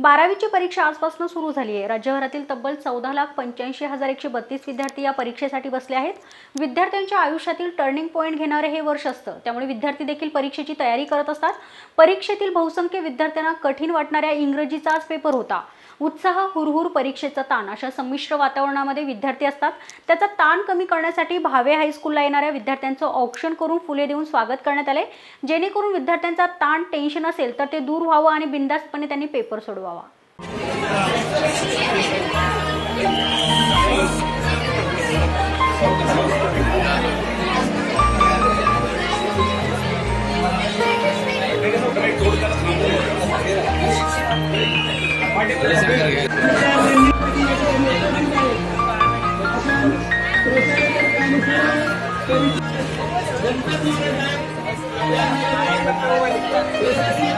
बारावीची परीक्षा आजपासून सुरू झाली आहे. राज्यभरातील तब्बल चौदा लाख पंच्याऐंशी हजार एकशे बत्तीस विद्यार्थी या परीक्षेसाठी बसले आहेत. विद्यार्थ्यांच्या आयुष्यातील टर्निंग पॉईंट घेणारे हे वर्ष असतं. त्यामुळे विद्यार्थी देखील परीक्षेची तयारी करत असतात. परीक्षेतील बहुसंख्य विद्यार्थ्यांना कठीण वाटणाऱ्या इंग्रजीचाच पेपर होता. उत्साह हुरहुर परीक्षेचा ताण. अशा संमिश्र वातावरणामध्ये विद्यार्थी असतात. त्याचा ताण कमी करण्यासाठी भावे हायस्कूलला येणाऱ्या विद्यार्थ्यांचं ऑप्शन करून फुले देऊन स्वागत करण्यात आले. जेणेकरून विद्यार्थ्यांचा ताण टेन्शन असेल तर ते दूर व्हावं आणि बिंदास्तपणे त्यांनी पेपर सोडवावा. Terima kasih